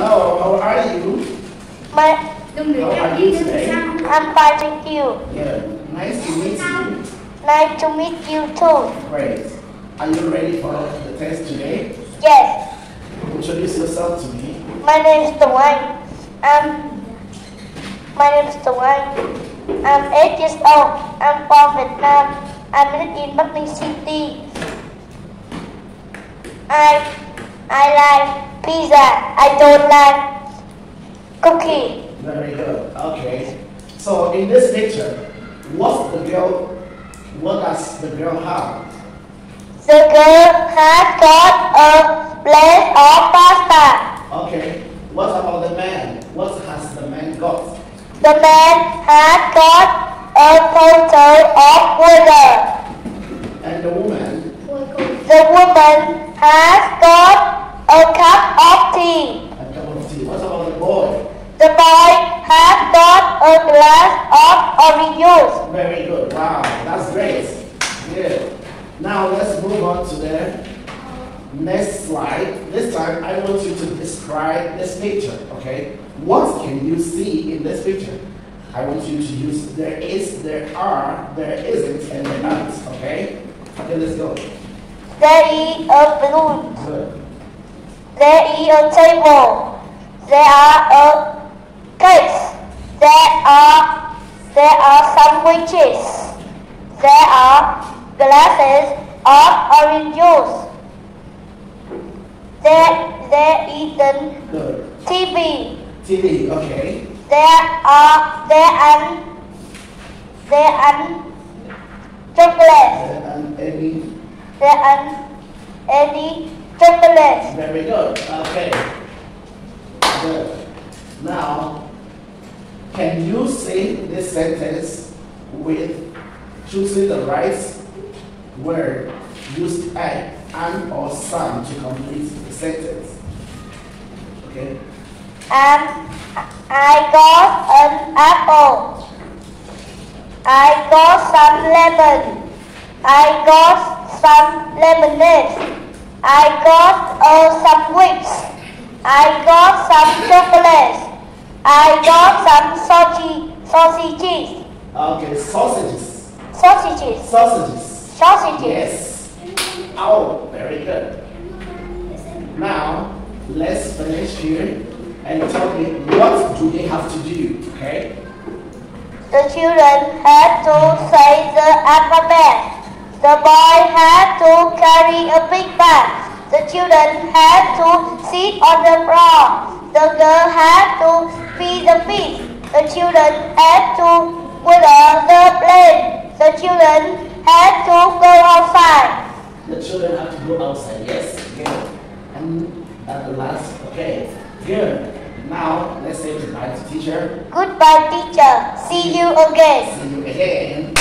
Hello, how are you? My, How are you today? I'm fine, thank you. Yeah, nice to meet you. Nice to meet you too. Great. Are you ready for the test today? Yes, Introduce yourself to me. my name is Dwayne. I'm my name is Dwayne. I'm eight years old. I'm from Vietnam. I live in Bắc Ninh City. I I like pizza. I don't like cookie. Very good. Okay. So in this picture, what's the girl? What does the girl have? The girl has got a plate of pasta. Okay. What about the man? What has the man got? The man has got a photo of water. And the woman? The woman has got a cup of tea. A cup of tea. What about the boy? The boy has got a glass Very good. Wow, that's great. Good. Now let's move on to the next slide. This time I want you to describe this picture, okay? What can you see in this picture? I want you to use there is, there are, there isn't, and there aren't, okay? Okay, let's go. There is a balloon. Good. There is a table. There are a cakes. There are there are sandwiches. There are glasses of orange juice. There there is Good. TV. TV, okay. There are there and there and chocolate. And any, There and any chocolate. very good. Okay. Good. Can you say this sentence with choosing the right word? Use I, and, or some to complete the sentence. Okay? And I got an apple. I got some lemon. I got some lemonade. I got a sandwich. I got some chocolate. I got some sausage, sausages. Okay, sausages. Sausages. Sausages. Sausages. Yes. Oh, very good. Now, let's finish here and tell me what do they have to do, okay? The children had to say the alphabet. The boy had to carry a big bag. The children had to sit on the floor. The girl had to feed the fish. The children had to water the plane. The children had to go outside. The children have to go outside, yes? Good. And at the last, okay, good. Now, let's say goodbye to teacher. Goodbye, teacher. See you again. See you again.